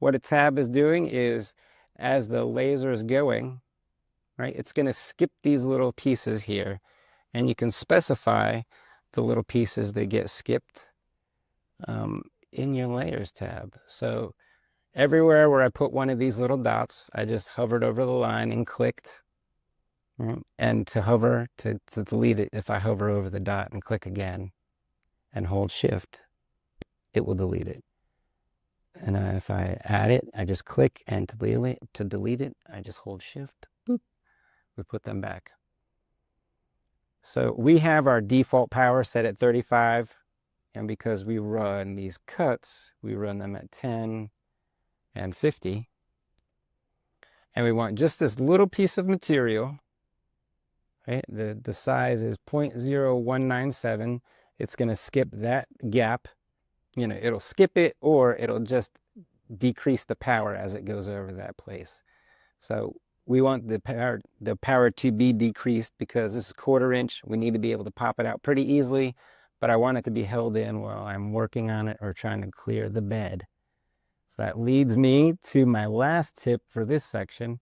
what a tab is doing is as the laser is going, right, it's going to skip these little pieces here. And you can specify the little pieces that get skipped um, in your layers tab. So everywhere where I put one of these little dots, I just hovered over the line and clicked. And to hover, to, to delete it, if I hover over the dot and click again and hold shift, it will delete it. And uh, if I add it, I just click and to delete it, to delete it, I just hold shift, boop, we put them back. So we have our default power set at 35. And because we run these cuts, we run them at 10 and 50. And we want just this little piece of material, right? The, the size is 0.0197. It's going to skip that gap. You know, it'll skip it or it'll just decrease the power as it goes over that place. So we want the power, the power to be decreased because this is quarter inch. We need to be able to pop it out pretty easily, but I want it to be held in while I'm working on it or trying to clear the bed. So that leads me to my last tip for this section,